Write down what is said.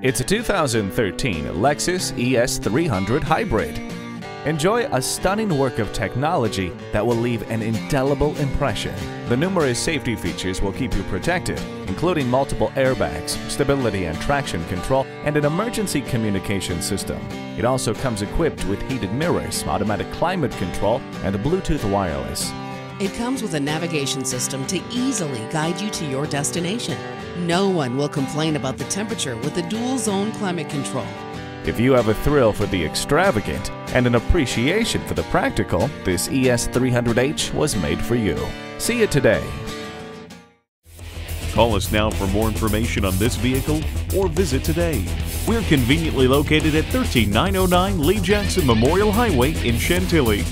It's a 2013 Lexus ES300 Hybrid. Enjoy a stunning work of technology that will leave an indelible impression. The numerous safety features will keep you protected, including multiple airbags, stability and traction control, and an emergency communication system. It also comes equipped with heated mirrors, automatic climate control, and Bluetooth wireless. It comes with a navigation system to easily guide you to your destination. No one will complain about the temperature with the dual zone climate control. If you have a thrill for the extravagant and an appreciation for the practical, this ES300H was made for you. See it today. Call us now for more information on this vehicle or visit today. We're conveniently located at 13909 Lee Jackson Memorial Highway in Chantilly.